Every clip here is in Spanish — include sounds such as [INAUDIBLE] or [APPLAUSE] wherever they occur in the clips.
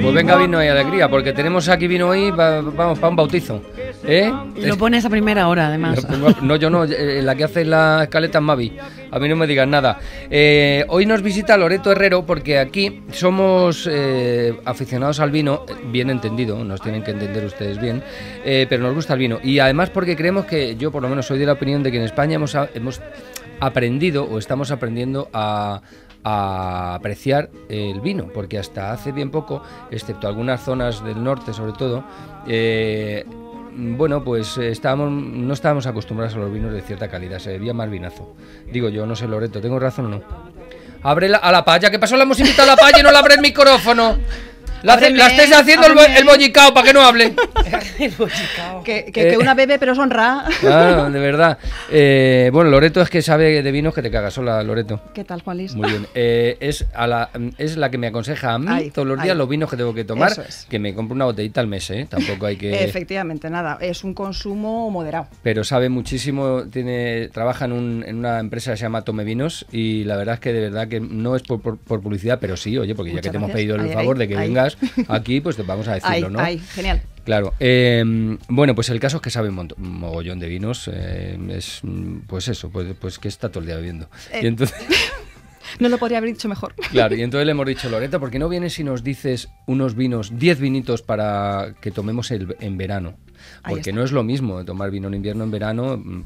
Pues venga vino y alegría, porque tenemos aquí vino hoy, vamos, para un bautizo. ¿eh? Y lo pones a primera hora, además. No, yo no, eh, la que hace la escaleta es Mavi. A mí no me digan nada. Eh, hoy nos visita Loreto Herrero, porque aquí somos aficionados al vino, bien entendido, nos tienen que entender ustedes bien, pero nos gusta el vino. Y además porque creemos que, yo por lo menos soy de la opinión de que en España hemos, hemos aprendido o estamos aprendiendo a a apreciar el vino, porque hasta hace bien poco, excepto algunas zonas del norte sobre todo, eh, bueno, pues estábamos, no estábamos acostumbrados a los vinos de cierta calidad, se bebía más vinazo. Digo yo, no sé, Loreto, ¿tengo razón o no? Abre a la paya, ¿qué pasó? La hemos invitado a la paya y no le abre el micrófono. La, estáis haciendo el, el, bollicao para que no hable. [LAUGHS] el Que, que, una bebe pero sonra. Claro, [LAUGHS] de verdad. Eh, bueno, Loreto es que sabe de vinos que te cagas. Hola, Loreto. ¿Qué tal, Juanis? Muy bien. Eh, es, a la, es la que me aconseja a mí todos los días los vinos que tengo que tomar. Que me compro una botellita al mes, ¿eh? Tampoco hay que... Efectivamente, nada. Es un consumo moderado. Pero sabe muchísimo, tiene trabaja en, un, en una empresa que se llama Tome Vinos y la verdad es que de verdad que no es por, por, publicidad, pero sí, oye, porque ya que te hemos pedido el favor de que vengas [LAUGHS] aquí, pues vamos a decirlo, ¿no? Ay, genial. Claro. Em, bueno, pues el caso es que sabe un mogollón de vinos. Em, es, pues eso, pues, pues que está todo el día bebiendo. y eh, entonces... [LAUGHS] No lo podría haber dicho mejor. [LAUGHS] Claro, y entonces le hemos dicho, Loreto, ¿por qué no vienes y nos dices unos vinos, 10 vinitos para que tomemos el, en verano? Porque no es lo mismo tomar vino en invierno en verano, mm,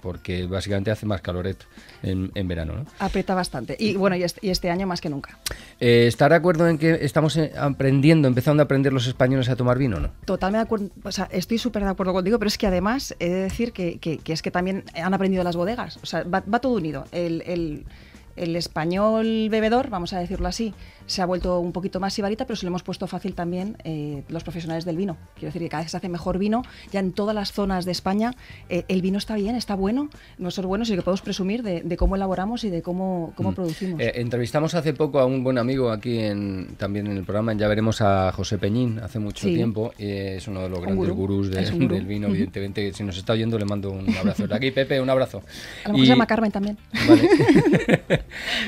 porque básicamente hace más caloret en, verano. ¿no? Aprieta bastante. Y bueno, y este, año más que nunca. Eh, ¿Está de acuerdo en que estamos eh, aprendiendo, empezando a aprender los españoles a tomar vino no? Totalmente de acuerdo. O sea, estoy súper de acuerdo contigo, pero es que además he de decir que, es que también han aprendido las bodegas. O sea, va, todo unido. el el español bebedor, vamos a decirlo así, se ha vuelto un poquito más sibarita, pero se lo hemos puesto fácil también eh, los profesionales del vino. Quiero decir que cada vez se hace mejor vino, ya en todas las zonas de España eh, el vino está bien, está bueno, nosotros buenos y que podemos presumir de, cómo elaboramos y de cómo, cómo mm. producimos. Eh, entrevistamos hace poco a un buen amigo aquí en, también en el programa, ya veremos a José Peñín, hace mucho tiempo, es uno de los grandes gurús del vino, evidentemente, si nos está oyendo le mando un abrazo. De [LAUGHS] aquí, Pepe, un abrazo. A lo mejor se llama Carmen también. [LAUGHS]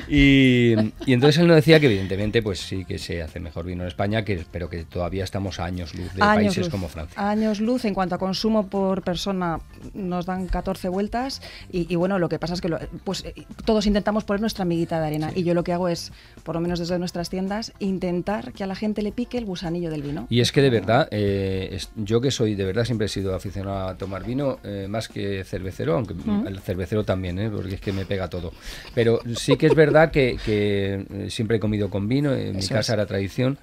y, y entonces él nos decía que evidentemente pues sí que se hace mejor vino en España, que, pero que todavía estamos a años luz de países como Francia. Años luz en cuanto a consumo por persona nos dan 14 vueltas y, bueno, lo que pasa es que pues eh, todos intentamos poner nuestra amiguita de arena y yo lo que hago es, por lo menos desde nuestras tiendas, intentar que a la gente le pique el gusanillo del vino. Y es que de verdad, eh, yo que soy, de verdad siempre he sido aficionado a tomar vino, eh, más que cervecero, aunque el cervecero también, porque es que me pega todo. Pero sí que es verdad que, que siempre he comido con vino en mi casa era tradición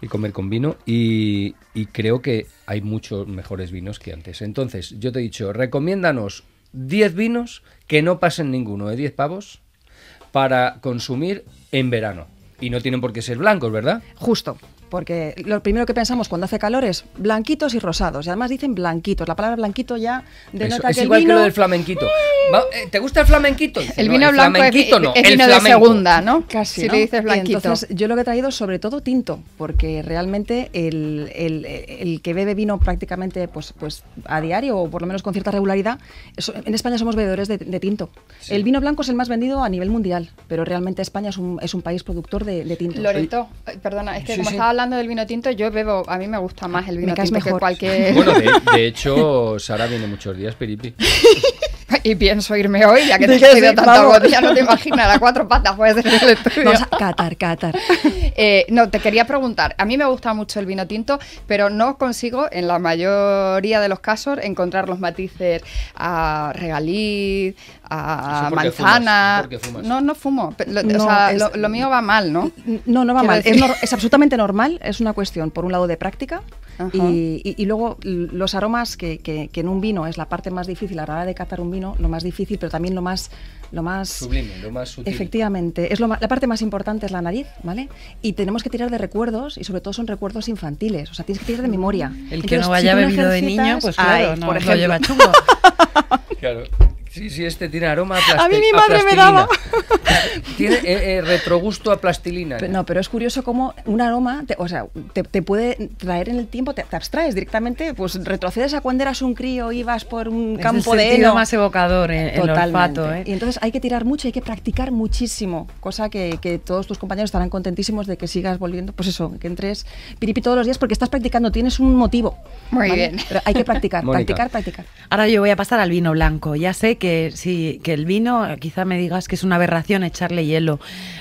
y comer con vino y, creo que hay muchos mejores vinos que antes. Entonces, yo te he dicho, recomiéndanos 10 vinos que no pasen ninguno de 10 pavos para consumir en verano. Y no tienen por qué ser blancos, ¿verdad? Justo porque lo primero que pensamos cuando hace calor es blanquitos y rosados, y además dicen blanquitos. La palabra blanquito ya denota es que igual el vino... que lo del flamenquito. Eh, ¿Te gusta el flamenquito? el vino blanco flamenquito, es, no, el vino de segunda, ¿no? Casi, si le dices blanquito. entonces, yo lo que he traído sobre todo tinto, porque realmente el, el, el, que bebe vino prácticamente pues, pues a diario, o por lo menos con cierta regularidad, en España somos bebedores de, tinto. El vino blanco es el más vendido a nivel mundial, pero realmente España es un, es un país productor de, tinto. Loreto, perdona, es que como estaba hablando del vino tinto, yo bebo, a mí me gusta más el vino tinto mejor. que cualquier... Bueno, [LAUGHS] de, hecho, Sara viene muchos días, Peripi. [LAUGHS] y pienso irme hoy, ya que te he ido tanto día, no te imaginas, a cuatro patas puedes ser el estudio. Vamos a catar, catar. [LAUGHS] Eh, no, te quería preguntar, a mí me gusta mucho el vino tinto, pero no consigo, en la mayoría de los casos, encontrar los matices a regaliz, a manzana. no, no fumo. Lo, o sea, lo, mío va mal, ¿no? No, no va mal. Es, es, absolutamente normal. Es una cuestión, por un lado, de práctica y, luego los aromas, que, que, en un vino es la parte más difícil a la hora de catar un vino, lo más difícil, pero también lo más... Lo más Sublime, lo más sutil. Efectivamente. Es la parte más importante es la nariz, ¿vale? Y tenemos que tirar de recuerdos, y sobre todo son recuerdos infantiles. O sea, tienes que tirar de memoria. El que no vaya bebido de niño, pues claro, no, por ejemplo. lo lleva chungo. [LAUGHS] [LAUGHS] claro. Sí, sí, este tiene aroma a A plastilina. mí mi madre me daba. [LAUGHS] tiene eh, eh, retrogusto a plastilina. Pero No, pero es curioso cómo un aroma, te- o sea, te, te puede traer en el tiempo, te, te abstraes directamente, pues retrocedes a cuando eras un crío, ibas por un Es campo el de heno. más evocador, eh, el olfato, ¿eh? Y entonces hay que tirar mucho, hay que practicar muchísimo, cosa que, que todos tus compañeros estarán contentísimos de que sigas volviendo, pues eso, que entres piripi todos los días porque estás practicando, tienes un motivo. Muy bien. Pero hay que practicar, [LAUGHS] Mónica. practicar, practicar. Ahora yo voy a pasar al vino blanco. Ya sé que sí, que el vino, quizá me digas que es una aberración echarle hielo,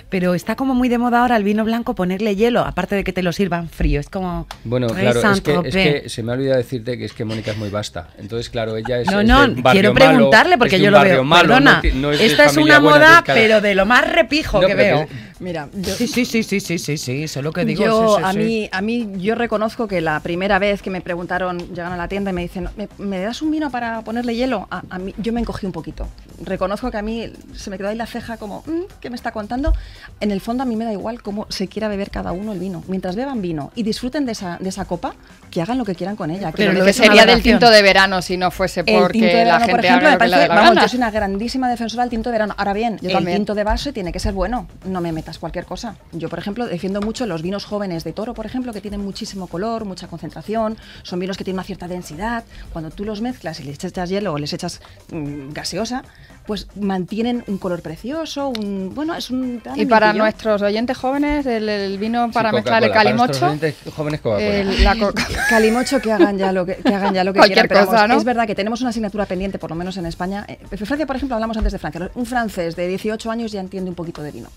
pero está como muy de moda ahora el vino blanco ponerle hielo, aparte de que te lo sirvan frío. Es como Bueno, claro, es que, es que se me ha olvidado decirte que es que Mónica es muy vasta. Entonces, claro, ella es. No, no, quiero preguntarle porque yo lo veo. malo, Perdona, no no es esta es una buena, moda, pero de lo más repijo No, que veo. que- Mira, yo, Sí, sí, sí, sí, sí, sí, sí, eso es lo que digo. yo, sí, sí, a, sí. mí, a mí, yo reconozco que la primera vez que me preguntaron, llegan a la tienda y me dicen, ¿me, me das un vino para ponerle hielo? A, a mí, yo me encogí un poquito. Reconozco que a mí se me quedó ahí la ceja como, "Mm, ¿qué me está contando? En el fondo a mí me da igual cómo se quiera beber cada uno el vino. Mientras beban vino y disfruten de esa, de esa copa, que hagan lo que quieran con ella. que Pero lo que sería del tinto de verano si no fuese el porque tinto de verano, la gente por ejemplo, me parece, la vamos, yo soy una grandísima defensora del tinto de verano. Ahora bien, Yo el también. tinto de base tiene que ser bueno, no me metas cualquier cosa. Yo, por ejemplo, defiendo mucho los vinos jóvenes de toro, por ejemplo, que tienen muchísimo color, mucha concentración, son vinos que tienen una cierta densidad. Cuando tú los mezclas y les echas hielo o les echas mm, gaseosa, pues mantienen un color precioso, un bueno, es un Y para nuestros oyentes jóvenes, el, el vino Sí, para mezclar Coca-Cola. el Para nuestros calimocho, oyentes jóvenes el- [LAUGHS] la coca. [LAUGHS] Calimocho que hagan ya lo que, que hagan ya lo que Cualquier quieran. Pero cosa, vamos, ¿no? Es verdad que tenemos una asignatura pendiente, por lo menos en España. Eh, En Francia, por ejemplo, hablamos antes de Francia. Un francés de 18 años ya entiende un poquito de vino.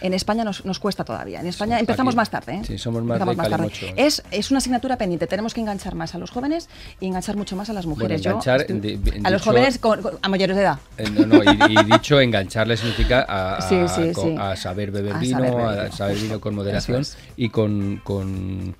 En España nos, nos cuesta todavía. En España Sí, empezamos aquí- más tarde. ¿eh? sí, somos más Empezamos de tarde. Es, es una asignatura pendiente. Tenemos que enganchar más a los jóvenes y enganchar mucho más a las mujeres. Yo enganchar, estoy- di- di- a los dicho- jóvenes con- con- a mayores de edad. No, y, y dicho engancharle significa a, Sí, sí, saber beber vino, saber beber a saber vino con moderación y con, con,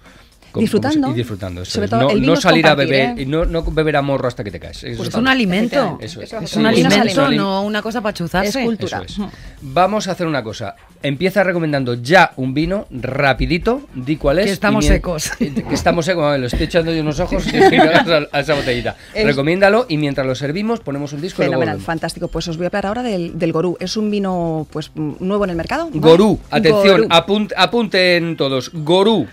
Disfrutando. ¿cómo se- y disfrutando. Sobre todo, no, el vino no es salir a beber ¿eh? y no, no beber a morro hasta que te caes. Eso Pues es es un alimento. Eso es. Es un es alimento, no una cosa para chuzarse. Es cultura. Eso es. Vamos a hacer una cosa. Empieza recomendando ya un vino rapidito. Di cuál es. Que estamos secos. [LAUGHS] Que estamos secos. Vale, Lo estoy echando yo unos ojos y [LAUGHS] a, a esa botellita. Recomiéndalo y mientras lo servimos ponemos un disco luego Fenomenal, fantástico. Pues os voy a hablar ahora del, del Gorú. Es un vino pues nuevo en el mercado. ¿vale? Gorú, atención, Gorú. apunt- apunten todos. Gorú,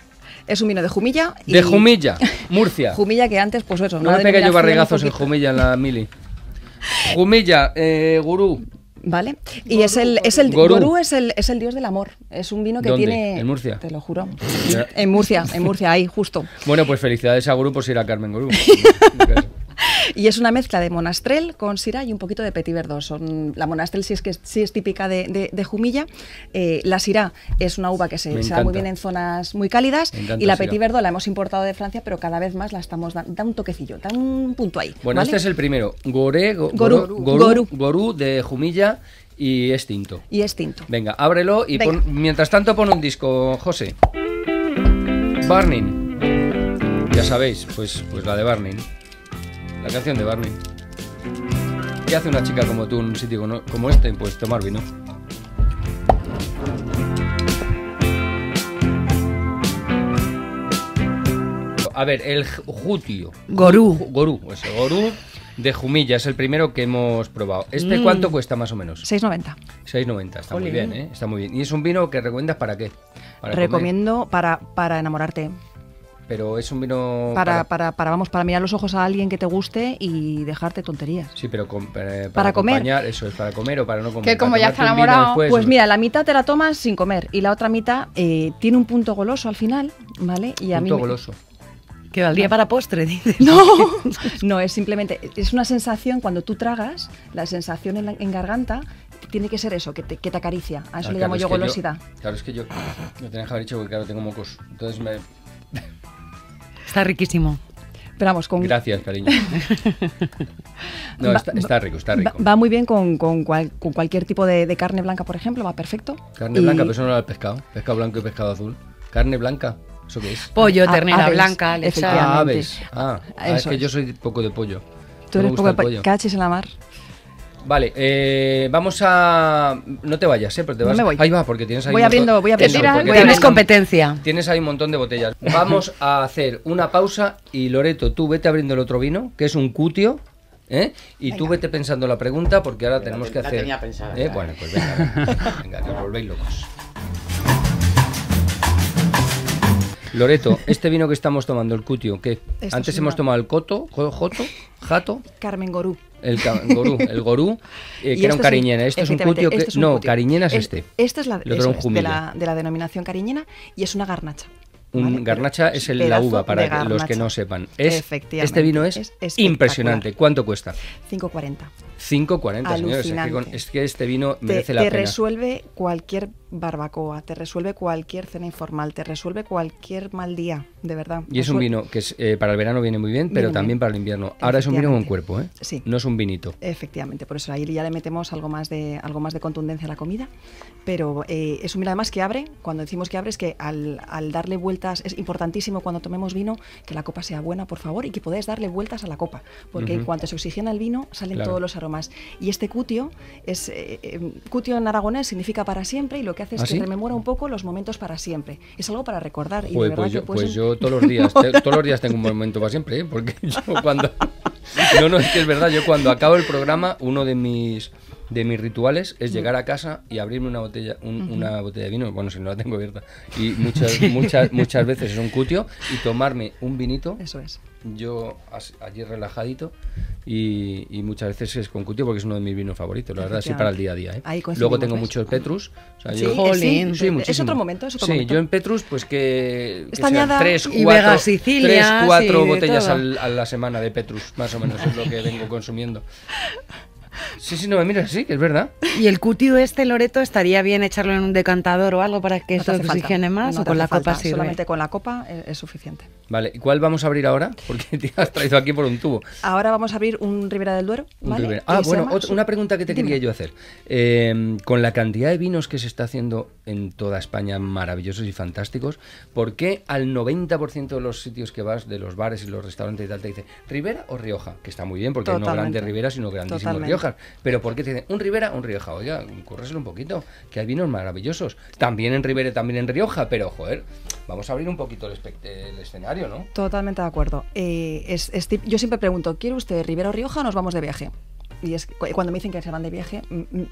Es un vino de Jumilla. y- de Jumilla, Murcia. [LAUGHS] Jumilla que antes, pues eso. No me pegue yo barrigazos en Jumilla en la mili. [LAUGHS] Jumilla, eh, Gurú. ¿Vale? Y es el, es el Gorú. Gorú es el, es el dios del amor. Es un vino que ¿Dónde? tiene. ¿En Murcia? Te lo juro. En Murcia, en Murcia, ahí, justo. Bueno, pues felicidades a Gurú por ser a Carmen Gurú. [LAUGHS] Y es una mezcla de monastrel con syrah y un poquito de petit verdot. Son, la monastrel sí es que sí es típica de, de- de Jumilla. Eh, la syrah es una uva que se, se da muy bien en zonas muy cálidas. Y la petit verdot la hemos importado de Francia, pero cada vez más la estamos dando. Da un toquecillo, da un punto ahí. Bueno, ¿vale? este es el primero. Goré, go- Gorú. Gorú, Gorú, Gorú. Gorú de Jumilla y es tinto. Y es tinto. Venga, ábrelo y Venga. pon- mientras tanto pon un disco, José. Burning. Ya sabéis, pues, pues la de Burning. La canción de Burning. ¿Qué hace una chica como tú en un sitio como- este? Pues tomar vino. A ver, el jutio. Gorú. Gorú, el Gorú de Jumilla es el primero que hemos probado. ¿Este Mm. cuánto cuesta más o menos? 6,90. 6,90, está muy bien, ¿eh? Está muy bien. ¿Y es un vino que recomiendas para qué? Para. Recomiendo para, para enamorarte. Pero es un vino Para, para, para, vamos, para mirar los ojos a alguien que te guste y dejarte tonterías. Sí, pero com- para, Para comer. acompañar, eso es para comer o para no comer. Que como ya está enamorado, después, Pues ¿no? mira, la mitad te la tomas sin comer y la otra mitad eh, tiene un punto goloso al final, ¿vale? Y a mí punto me- goloso. Que valdría para postre, dices. [LAUGHS] No, [LAUGHS] no, es simplemente, es una sensación cuando tú tragas, la sensación en, la- en garganta tiene que ser eso, que te, que te acaricia. A eso le llamo yo que golosidad. claro, es que yo no tenía que haber dicho porque claro, tengo mocos. Entonces me... Está riquísimo. Pero vamos, con, Gracias, cariño. [LAUGHS] No, Va- está, está rico, está rico. va, va muy bien con, con cual- con cualquier tipo de, de carne blanca, por ejemplo, va perfecto. Carne Y- blanca, pero eso no era el pescado. Pescado blanco y pescado azul. Carne blanca, ¿eso qué es? Pollo, A- ternera aves, blanca, leche. Ah, aves. Ah, ah, es que es. yo soy poco de pollo. Tú No eres poco el pollo. cachis en la mar. Vale, eh, vamos a. No te vayas, ¿eh? Pero te No vas... me voy. Ahí va, porque tienes ahí. Voy un montón- abriendo- voy abriendo. Eso, Tira- porque voy Tienes tienes- competencia. Tienes ahí un montón de botellas. [LAUGHS] Vamos a hacer una pausa y Loreto, tú vete abriendo el otro vino, que es un cutio ¿eh? Y tú vete pensando la pregunta porque ahora tenemos te- que la hacer. tenía pensada, ¿Eh? Bueno, pues venga, venga, venga, que os volvéis locos. [LAUGHS] Loreto, este vino que estamos tomando, el cutio, ¿qué? Esto Antes es hemos una- tomado el coto, jo- joto, jato, Carmen Gorú. el gorú, el gorú, eh, [LAUGHS] que era un este es cariñena. Esto es un cutio que. este es un no, cutio. cariñena es Es- este. Este es la, eso es, de, la, de la denominación cariñena y es una garnacha. Un ¿vale? garnacha es el, la uva, para que- los que no sepan. Es, este vino es, impresionante. ¿Cuánto cuesta? 5,40. 5,40, señores. Es que, con- es que este vino Te, merece la te pena. resuelve cualquier barbacoa, te resuelve cualquier cena informal, te resuelve cualquier mal día, de verdad. Y es un vino que es, eh, para el verano viene muy bien, pero también para el invierno. Ahora es un vino con cuerpo, ¿eh? Sí. No es un vinito. Efectivamente, por eso ahí ya le metemos algo más de algo más de contundencia a la comida, pero eh, es un vino además que abre. Cuando decimos que abre es que al, al darle vueltas es importantísimo cuando tomemos vino que la copa sea buena, por favor, y que podáis darle vueltas a la copa, porque Ujú. en cuanto se oxigena el vino salen Claro. todos los aromas. Y este cutio es eh, eh, cutio en aragonés significa para siempre y lo que hace es ¿Ah, que sí? rememora un poco los momentos para siempre. Es algo para recordar y de verdad pues, yo, pues yo [LAUGHS] todos los días, te- todos los días tengo un momento para siempre, ¿eh? porque [LAUGHS] yo cuando... [LAUGHS] No, no, es que es verdad, yo cuando acabo el programa, uno de mis de mis rituales es llegar a casa y abrirme una botella un- una botella de vino, bueno, si no la tengo abierta, y [LAUGHS] muchas muchas muchas veces es un cutio y tomarme un vinito Eso es. yo allí relajadito y, y muchas veces es con cutio porque es uno de mis vinos favoritos, la verdad, sí para el día a día. ¿eh? Ahí Luego tengo ¿ves? muchos Petrus. o sea, Sí, yo- sí, Jolín. Sí, es otro momento, es otro sí, momento. yo en Petrus, pues que, que tres, Y cuatro, Vega Sicilia, tres, cuatro botellas al- a la semana de Petrus, más o menos es lo que vengo consumiendo. [LAUGHS] Sí, sí, no me miras, sí, que es verdad. ¿Y el cutiu este, Loreto, estaría bien echarlo en un decantador o algo para que No falta, oxigene más no o con la copa sirve? Solamente con la copa es, es suficiente. Vale, ¿y cuál vamos a abrir ahora? Porque [LAUGHS] te has traído aquí por un tubo. Ahora vamos a abrir un Ribera del Duero. Un ¿vale? Ribera. Ah, se bueno, otra- una pregunta que te Dime. quería yo hacer. Eh, con la cantidad de vinos que se está haciendo en toda España, maravillosos y fantásticos, ¿por qué al 90% de los sitios que vas, de los bares y los restaurantes y tal, te dice Ribera o Rioja? Que está muy bien, porque no grandes Riberas, sino grandísimos Totalmente. Riojas. Pero ¿por qué te dicen un Ribera, un Rioja? Oiga, córreselo un poquito, que hay vinos maravillosos. También en Ribera, también en Rioja, pero joder, vamos a abrir un poquito el, el escenario, ¿no? Totalmente de acuerdo. Eh, es- es yo siempre pregunto, ¿quiere usted Ribera o Rioja o nos vamos de viaje? Y es cu- cuando me dicen que se van de viaje,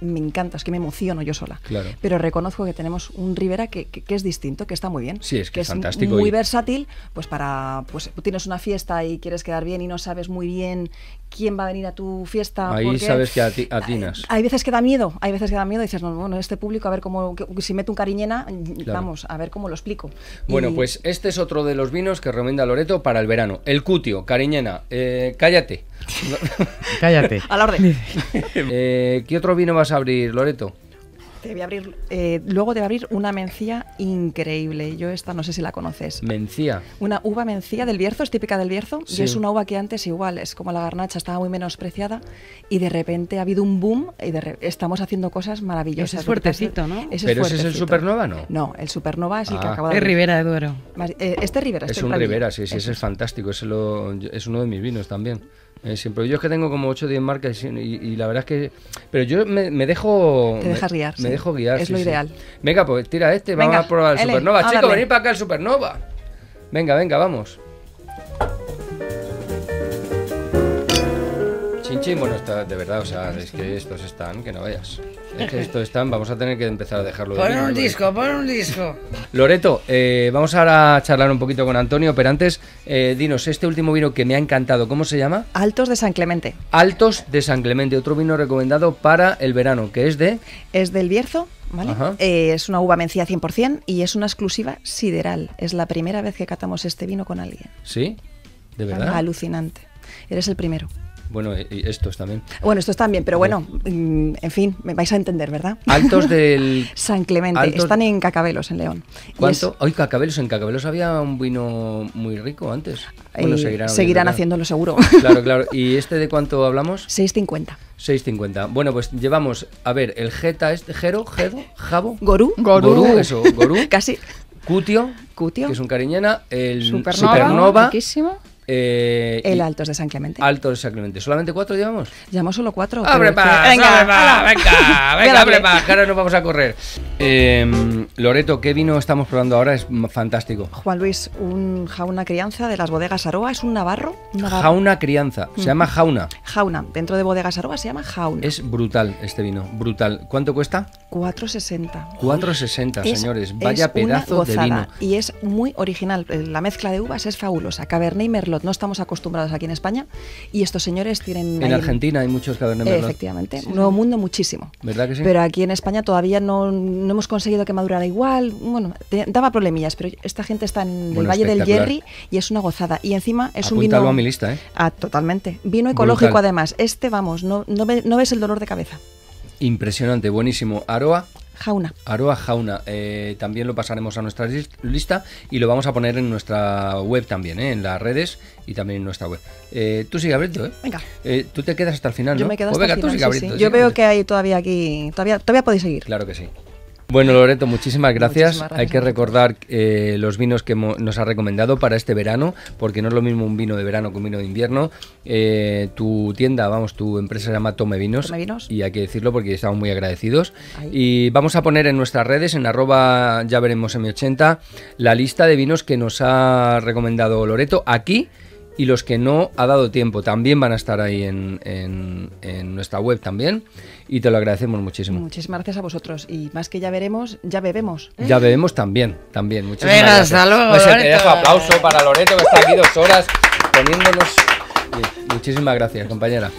me encanta, es que me emociono yo sola. Claro. Pero reconozco que tenemos un Ribera que, que- que es distinto, que está muy bien. Sí, es que es fantástico muy y- versátil, pues para, pues tienes una fiesta y quieres quedar bien y no sabes muy bien quién va a venir a tu fiesta. Ahí porque- sabes que ati- atinas. Hay veces que da miedo, hay veces que da miedo y dices, no, bueno, este público, a ver cómo, si meto un cariñena, vamos, a ver cómo lo explico. Bueno, Y- pues este es otro de los vinos que recomienda Loreto para el verano. El Cutio, Cariñena, eh, cállate. [LAUGHS] Cállate. A la orden. [LAUGHS] Eh, ¿Qué otro vino vas a abrir, Loreto? Te voy a abrir, eh, luego te voy a abrir una mencía increíble. Yo esta no sé si la conoces. Mencía. Una uva mencía del Bierzo, es típica del Bierzo, Sí. y es una uva que antes igual, es como la garnacha, estaba muy menospreciada, y de repente ha habido un boom, y de re- estamos haciendo cosas maravillosas. Ese es fuertecito, ¿no? Ese ¿Pero ese es el. Supernova, no? No, el Supernova es el que Ah. acabo de Es. Ribera de Duero. Más- eh, Este es Ribera. Es este un. Rivera, sí, sí, ese es fantástico. Ese lo- es uno de mis vinos también. Eh, siempre. Yo es que tengo como 8 o 10 marcas y, y la verdad es que... Pero yo me, me dejo... Te dejas guiar, Me sí. dejo guiar, Es sí, lo sí. ideal. Venga, pues tira este, Venga, vamos a probar el Supernova. Chicos, venid para acá el Supernova. Venga, venga, vamos. Chin, bueno, está, de verdad, o sea, es que estos están, que no vayas. Es que estos están, vamos a tener que empezar a dejarlo de Pon un Loreto. disco, pon un disco. [LAUGHS] Loreto, eh, vamos ahora a charlar un poquito con Antonio, pero antes, eh, dinos, este último vino que me ha encantado, ¿cómo se llama? Altos de San Clemente. Altos de San Clemente, otro vino recomendado para el verano, que es de... Es del Bierzo, ¿vale? Eh, es una uva mencía 100% y es una exclusiva sideral. Es la primera vez que catamos este vino con alguien. ¿Sí? ¿De verdad? Alucinante. Eres el primero. Bueno, y- y estos también. Bueno, estos también, pero bueno, mm, en fin, me vais a entender, ¿verdad? Altos del... [LAUGHS] San Clemente. Altos- Están en Cacabelos, en León. ¿Cuánto? es- Hoy Cacabelos, en Cacabelos había un vino muy rico antes. eh, Bueno, seguirán claro. haciéndolo seguro. Claro, claro. [LAUGHS] ¿Y este de cuánto hablamos? 6.50. 6.50. Bueno, pues llevamos, a ver, el Jeta este, Jero, Jedo, Jabo, Gorú. Gorú, eso, Gorú, [LAUGHS] Casi. Cutio, Cutio. que es un cariñena, el Supernova, Supernova, riquísimo. Eh, El Altos de San Clemente. Alto de San Clemente. ¿Solamente cuatro llevamos? Llevamos solo cuatro. ¡Abre pero- más! venga, ala. ¡Venga! ¡Venga, abre más! [LAUGHS] Que ahora nos vamos a correr. Eh, Loreto, ¿qué vino estamos probando ahora? Es fantástico. Juan Luis, un jauna crianza de las bodegas Aroa, es un navarro. un navarro. Jauna crianza. Se llama jauna. Jauna, dentro de bodegas Aroa se llama jauna. Es brutal este vino. Brutal. ¿Cuánto cuesta? 460. 4,60, Es- señores. es Vaya una pedazo de vino. Y es muy original. La mezcla de uvas es fabulosa. Cabernet y Merlot no estamos acostumbrados aquí en España. Y estos señores tienen. En Argentina hay muchos Cabernet Merlot. Efectivamente. Nuevo Mundo muchísimo. ¿Verdad que sí? Pero aquí en España todavía no, no hemos conseguido que madurara igual. Bueno, te- daba problemillas, pero esta gente está en el Valle del. Yerri y es una gozada. Y encima es un vino. a mi lista, ¿eh? Ah, totalmente. Vino ecológico Brutal. además. Este, vamos, no, no, ve- no ves el dolor de cabeza. Impresionante, buenísimo. Aroa, Jauna. Aroa Jauna. eh, también lo pasaremos a nuestra lis- lista y lo vamos a poner en nuestra web también, ¿eh? en las redes y también en nuestra web. Eh, tú sigue abriendo, ¿eh? Venga. Eh, tú te quedas hasta el final, Yo ¿no? me quedo hasta venga, el tú final, sigue sí, abriendo, sí. Yo veo que hay todavía aquí. Todavía, todavía podéis seguir. Claro que sí. Bueno, Loreto, muchísimas gracias. Muchísimas gracias Hay que recordar eh, los vinos que nos ha recomendado para este verano, porque no es lo mismo un vino de verano que un vino de invierno. Eh, tu tienda, vamos, tu empresa se llama Tome Vinos. Tome Vinos. Y hay que decirlo porque estamos muy agradecidos. Ahí. Y vamos a poner en nuestras redes, en arroba ya veremos M80, la lista de vinos que nos ha recomendado Loreto aquí. Y los que no ha dado tiempo también van a estar ahí en, en- en nuestra web también. Y te lo agradecemos muchísimo. Muchísimas gracias a vosotros. Y más que ya veremos, ya bebemos. ¿eh? Ya bebemos también, también. Muchísimas Venga, gracias. hasta luego, Pues, eh, te Loreto. dejo aplauso para Loreto que está aquí dos horas poniéndonos. Muchísimas gracias, compañera.